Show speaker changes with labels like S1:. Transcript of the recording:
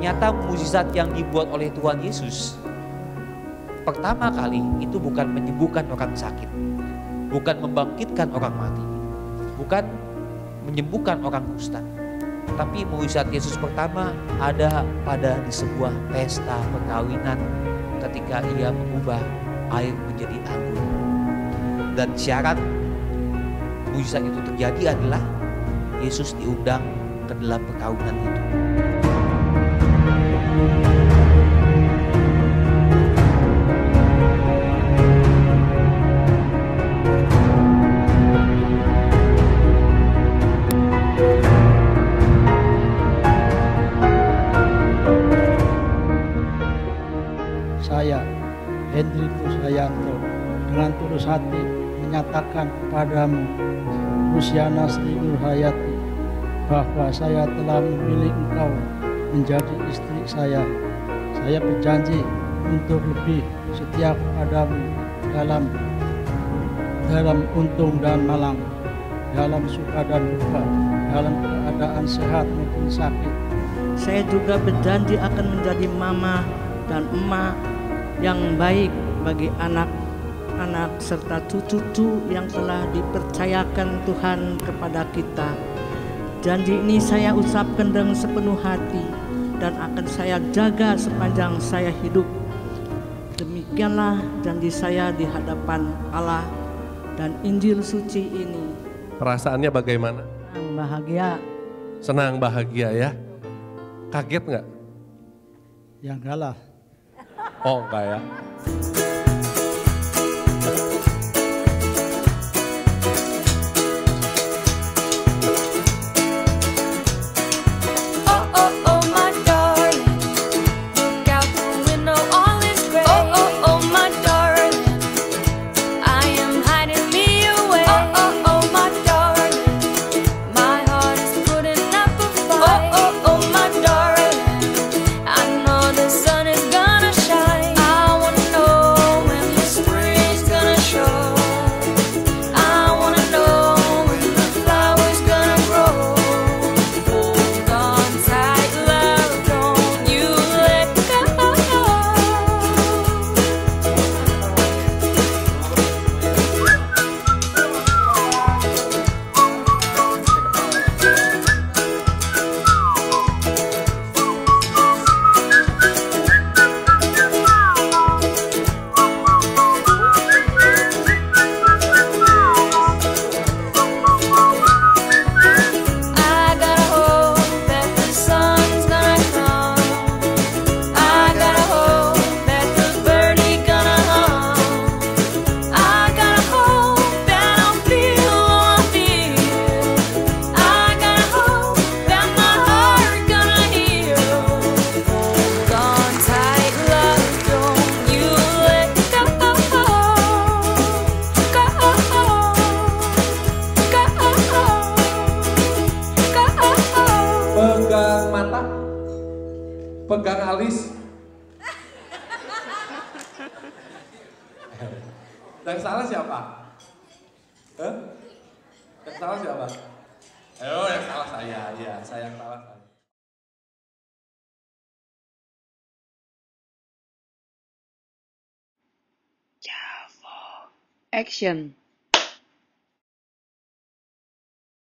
S1: Ternyata mujizat yang dibuat oleh Tuhan Yesus pertama kali itu bukan menyembuhkan orang sakit, bukan membangkitkan orang mati, bukan menyembuhkan orang kusta. Tapi mujizat Yesus pertama ada pada di sebuah pesta perkawinan ketika ia mengubah air menjadi anggur. Dan syarat mujizat itu terjadi adalah Yesus diundang ke dalam perkawinan itu.
S2: Saya, Hendrikus Hayanto, dengan tulus hati menyatakan kepadamu, Luciana Sri Nurhayati, bahwa saya telah memilih engkau menjadi istri saya. Saya berjanji untuk lebih setia kepadamu dalam dalam untung dan malang, dalam suka dan duka, dalam keadaan sehat maupun sakit.
S3: Saya juga berjanji akan menjadi mama dan emak yang baik bagi anak-anak serta cucu-cucu yang telah dipercayakan Tuhan kepada kita. Janji ini saya ucapkan dengan sepenuh hati dan akan saya jaga sepanjang saya hidup. Demikianlah janji saya di hadapan Allah dan Injil suci ini.
S4: Perasaannya bagaimana?
S3: Senang, bahagia.
S4: Senang, bahagia ya. Kaget nggak?
S2: Yang kalah.
S4: Oh enggak ya. Pegang alis. Yang salah siapa? Hah? Yang salah siapa? Oh, yang salah saya. Iya, saya yang salah.
S5: Action.